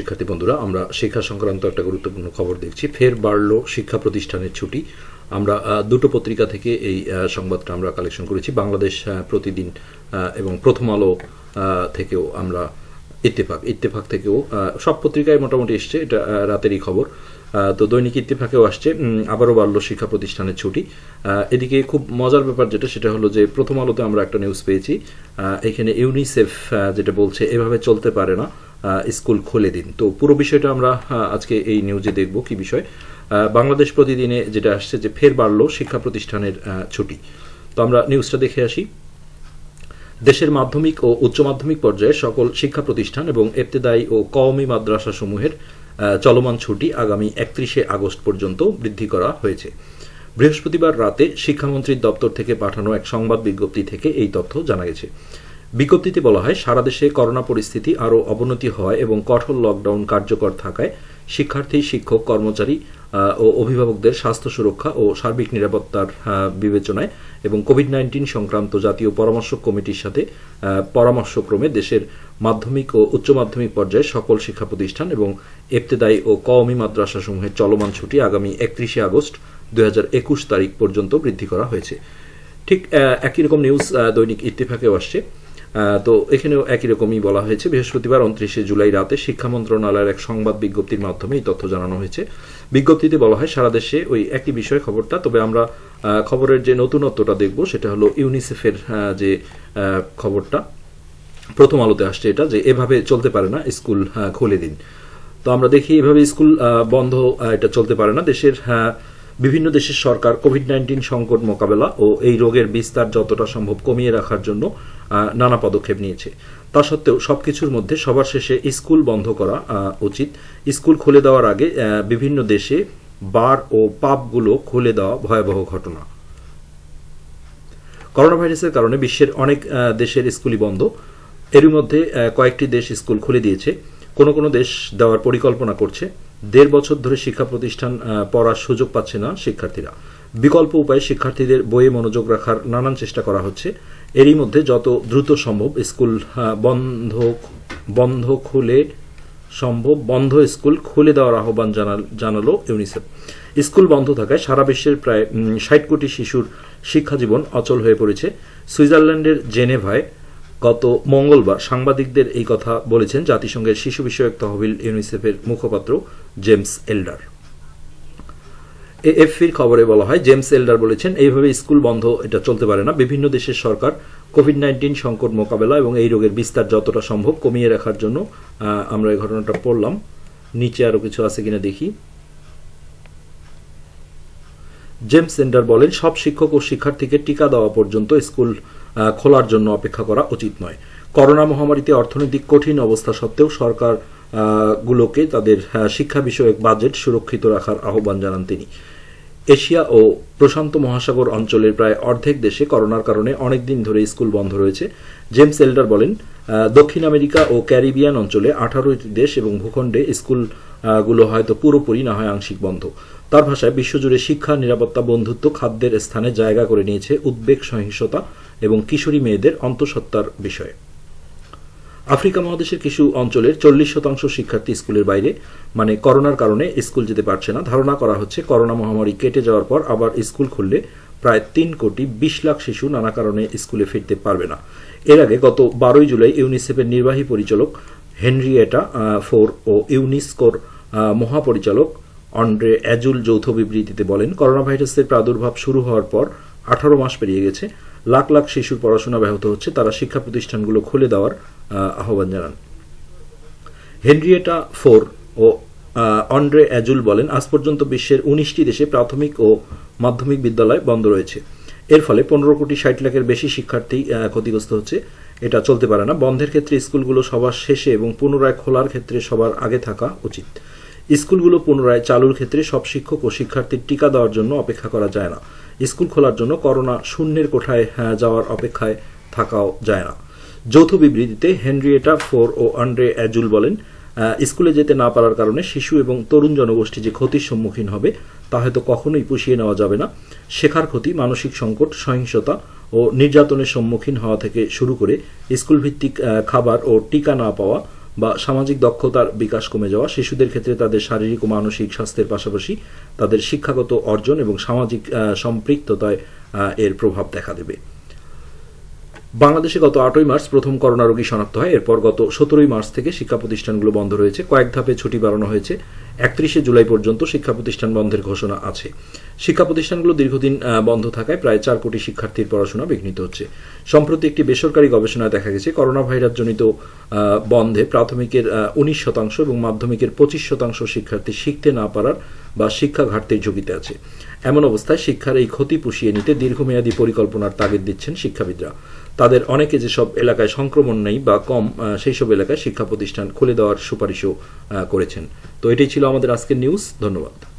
শিক্ষার্থী বন্ধুরা, আমরা শিক্ষা সংক্রান্ত একটা গুরুত্বপূর্ণ খবর দেখছি। ফের বাড়লো শিক্ষা প্রতিষ্ঠানের ছুটি। আমরা দুটো পত্রিকা থেকে এই সংবাদটা আমরা কালেকশন করেছি। বাংলাদেশ প্রতিদিন এবং প্রথম আলো থেকেও আমরা ইত্তেফাক। ইত্তেফাক থেকেও সব পত্রিকায় মোটামুটি এসছে। এটা রাতেরই খবর। তো দৈনিক ইত্তেফাকেও আসছে। আবারও বাড়লো শিক্ষা প্রতিষ্ঠানের ছুটি। এদিকে খুব মজার ব্যাপার যেটা, সেটা হলো যে প্রথম আলোতে আমরা একটা নিউজ পেয়েছি। এখানে ইউনিসেফ যেটা বলছে, এভাবে চলতে পারে না। স্কুল খুলে দিন। তো পুরো বিষয়টা আমরা আজকে এই নিউজে দেখব কি বিষয়। বাংলাদেশ প্রতিদিনে যেটা আসছে যে ফের বাড়লো শিক্ষা প্রতিষ্ঠানের ছুটি। তো আমরা নিউজটা দেখে আসি। দেশের মাধ্যমিক ও উচ্চ মাধ্যমিক পর্যায়ে সকল শিক্ষা প্রতিষ্ঠান এবং এফতেদায়ী ও কওমি মাদ্রাসা সমূহের চলমান ছুটি আগামী একত্রিশে আগস্ট পর্যন্ত বৃদ্ধি করা হয়েছে। বৃহস্পতিবার রাতে শিক্ষামন্ত্রীর দপ্তর থেকে পাঠানো এক সংবাদ বিজ্ঞপ্তি থেকে এই তথ্য জানা গেছে। বিজ্ঞপ্তিতে বলা হয়, সারা দেশে করোনা পরিস্থিতি আরও অবনতি হওয়ায় এবং কঠোর লকডাউন কার্যকর থাকায় শিক্ষার্থী, শিক্ষক, কর্মচারী ও অভিভাবকদের স্বাস্থ্য সুরক্ষা ও সার্বিক নিরাপত্তার বিবেচনায় এবং কোভিড নাইন্টিন সংক্রান্ত জাতীয় পরামর্শ কমিটির সাথে পরামর্শক্রমে দেশের মাধ্যমিক ও উচ্চ মাধ্যমিক পর্যায়ে সকল শিক্ষা প্রতিষ্ঠান এবং এফতেদায়ী ও কওমি মাদ্রাসাসমূহের চলমান ছুটি আগামী একত্রিশে আগস্ট দুই হাজার একুশ তারিখ পর্যন্ত বৃদ্ধি করা হয়েছে। ঠিক একই রকম নিউজ দৈনিক ইত্তেফাকেও আসছে। তো এখানেও একই রকমই বলা হয়েছে। বৃহস্পতিবার উনত্রিশে জুলাই রাতে শিক্ষা মন্ত্রণালয়ের এক সংবাদ বিজ্ঞপ্তির মাধ্যমে এই তথ্য জানানো হয়েছে। বিজ্ঞপ্তিতে বলা হয় সারা দেশে ওই একই বিষয় খবরটা তবে আমরা খবরের যে নতুনত্বটা দেখব সেটা হলো ইউনিসেফের যে খবরটা প্রথম আলোতে আসছে এটা যে এভাবে চলতে পারে না স্কুল খুলে দিন। তো আমরা দেখি এভাবে স্কুল বন্ধ এটা চলতে পারে না। দেশের আহ, বিভিন্ন দেশের সরকার কোভিড নাইন্টিন সংকট মোকাবেলা ও এই রোগের বিস্তার যতটা সম্ভব কমিয়ে রাখার জন্য নানা পদক্ষেপ নিয়েছে। তা সত্ত্বেও সবকিছুর মধ্যে সবার শেষে স্কুল বন্ধ করা উচিত। স্কুল খুলে দেওয়ার আগে বিভিন্ন দেশে বার ও পাবগুলো খুলে দেওয়া ভয়াবহ ঘটনা। করোনা ভাইরাসের কারণে বিশ্বের অনেক দেশের স্কুলই বন্ধ। এরই মধ্যে কয়েকটি দেশ স্কুল খুলে দিয়েছে। কোনো কোনো দেশ দেওয়ার পরিকল্পনা করছে। দেড় বছর ধরে শিক্ষা প্রতিষ্ঠান পড়ার সুযোগ পাচ্ছে না শিক্ষার্থীরা। বিকল্প উপায়ে শিক্ষার্থীদের বইয়ে মনোযোগ রাখার নানান চেষ্টা করা হচ্ছে। এরই মধ্যে যত দ্রুত সম্ভব স্কুল বন্ধ বন্ধ খুলে সম্ভব, বন্ধ স্কুল খুলে দেওয়ার আহ্বান জানাল- ইউনিসেফ। স্কুল বন্ধ থাকায় সারা বিশ্বের প্রায় ষাট কোটি শিশুর শিক্ষা জীবন অচল হয়ে পড়েছে। সুইজারল্যান্ডের জেনেভায় গত মঙ্গলবার সাংবাদিকদের এই কথা বলেছেন জাতিসংঘের শিশু বিষয়ক তহবিল ইউনিসেফের মুখপাত্র জেমস এল্ডার। এএফপির খবরে বলা হয়, জেমস এল্ডার বলেছেন, এইভাবে স্কুল বন্ধ, এটা চলতে পারে না। বিভিন্ন দেশের সরকার কোভিড নাইন্টিন সংকট মোকাবেলা এবং এই রোগের বিস্তার যতটা সম্ভব কমিয়ে রাখার জন্য আমরা এই ঘটনাটা পড়লাম। নিচে আরও কিছু আছে কিনা দেখি। জেমস সেন্ডার বলেন, সব শিক্ষক ও শিক্ষার্থীকে টিকা দেওয়া পর্যন্ত স্কুল খোলার জন্য অপেক্ষা করা উচিত নয়। করোনা মহামারীতে অর্থনৈতিক কঠিন অবস্থা সত্ত্বেও সরকার গুলোকে তাদের শিক্ষা বিষয়ক বাজেট সুরক্ষিত রাখার আহ্বান জানান তিনি। এশিয়া ও প্রশান্ত মহাসাগর অঞ্চলের প্রায় অর্ধেক দেশে করোনার কারণে অনেক দিন ধরে স্কুল বন্ধ রয়েছে। জেমস এল্ডার বলেন দক্ষিণ আমেরিকা ও ক্যারিবিয়ান অঞ্চলে আঠারোটি দেশ এবং ভূখণ্ডে স্কুলগুলো হয়তো পুরোপুরি না হয় আংশিক বন্ধ। তার ভাষায় বিশ্বজুড়ে শিক্ষা, নিরাপত্তা, বন্ধুত্ব, খাদ্যের স্থানে জায়গা করে নিয়েছে উদ্বেগ, সহিংসতা এবং কিশোরী মেয়েদের অন্তঃসত্ত্বার বিষয়ে। আফ্রিকা মহাদেশের কিছু অঞ্চলের চল্লিশ শতাংশ শিক্ষার্থী স্কুলের বাইরে মানে করোনার কারণে স্কুল যেতে পারছে না। ধারণা করা হচ্ছে, করোনা মহামারী কেটে যাওয়ার পর আবার স্কুল খুললে প্রায় তিন কোটি বিশ লাখ শিশু নানা কারণে স্কুলে ফিরতে পারবে না। এর আগে গত বারোই জুলাই ইউনিসেফের নির্বাহী পরিচালক হেনরিয়েটা ফোর ও ইউনিস্কোর মহাপরিচালক অন্ড্রে অ্যাজুল যৌথ বিবৃতিতে বলেন করোনা ভাইরাসের প্রাদুর্ভাব শুরু হওয়ার পর আঠারো মাস পেরিয়ে গেছে। লাখ লাখ শিশুর পড়াশোনা ব্যাহত হচ্ছে। তারা শিক্ষা প্রতিষ্ঠানগুলো খুলে দেওয়ার আহ, আহ্বান জানান। হেনরিয়েটা ফোর ও অন্ড্রে অ্যাজুল বলেন আজ পর্যন্ত বিশ্বের উনিশটি দেশে প্রাথমিক ও মাধ্যমিক বিদ্যালয় বন্ধ রয়েছে। এর ফলে পনেরো কোটি ষাট লাখের বেশি শিক্ষার্থী ক্ষতিগ্রস্ত হচ্ছে। এটা চলতে পারে না। বন্ধের ক্ষেত্রে স্কুলগুলো সবার শেষে এবং পুনরায় খোলার ক্ষেত্রে সবার আগে থাকা উচিত। স্কুলগুলো পুনরায় চালুর ক্ষেত্রে সব শিক্ষক ও শিক্ষার্থীর টিকা দেওয়ার জন্য অপেক্ষা করা যায় না। স্কুল খোলার জন্য করোনা শূন্যের কোঠায় যাওয়ার অপেক্ষায় থাকাও যায় না। যৌথ বিবৃতিতে হেনরিয়েটা ফোর ও আন্ড্রে অ্যাজুল বলেন স্কুলে যেতে না পারার কারণে শিশু এবং তরুণ জনগোষ্ঠী যে ক্ষতির সম্মুখীন হবে, তা হয়তো কখনোই পুষিয়ে নেওয়া যাবে না। শেখার ক্ষতি, মানসিক সংকট, সহিংসতা ও নির্যাতনের সম্মুখীন হওয়া থেকে শুরু করে স্কুল ভিত্তিক খাবার ও টিকা না পাওয়া বা সামাজিক দক্ষতার বিকাশ কমে যাওয়া, শিশুদের ক্ষেত্রে তাদের শারীরিক ও মানসিক স্বাস্থ্যের পাশাপাশি তাদের শিক্ষাগত অর্জন এবং সামাজিক সম্পৃক্ততায় এর প্রভাব দেখা দেবে। বাংলাদেশে গত আটই মার্চ প্রথম করোনা রোগী শনাক্ত হয়। এরপর গত সতেরোই মার্চ থেকে শিক্ষা প্রতিষ্ঠানগুলো বন্ধ রয়েছে। কয়েক ধাপে ছুটি বাড়ানো হয়েছে। একত্রিশে জুলাই পর্যন্ত শিক্ষা প্রতিষ্ঠান বন্ধের ঘোষণা আছে। শিক্ষা প্রতিষ্ঠানগুলো দীর্ঘদিন বন্ধ থাকায় প্রায় চার কোটি শিক্ষার্থীর পড়াশোনা বিঘ্নিত হচ্ছে। সম্প্রতি একটি বেসরকারি গবেষণায় দেখা গেছে করোনা ভাইরাস জনিত বন্ধে প্রাথমিকের উনিশ শতাংশ এবং মাধ্যমিকের পঁচিশ শতাংশ শিক্ষার্থী শিখতে না পারার বা শিক্ষা ঘাটতির ঝুঁকিতে আছে। এমন অবস্থায় শিক্ষার এই ক্ষতি পুষিয়ে নিতে দীর্ঘমেয়াদী পরিকল্পনার তাগিদ দিচ্ছেন শিক্ষাবিদরা। তাদের অনেকে যেসব এলাকায় সংক্রমণ নেই বা কম সেই সব এলাকায় শিক্ষা প্রতিষ্ঠান খুলে দেওয়ার সুপারিশও করেছেন। তো এটাই ছিল আমাদের আজকের নিউজ। ধন্যবাদ।